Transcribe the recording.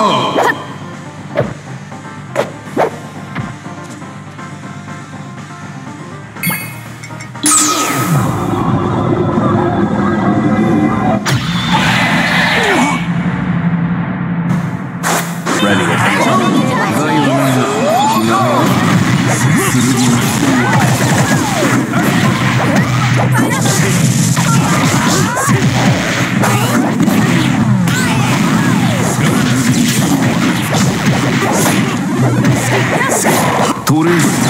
어. turist.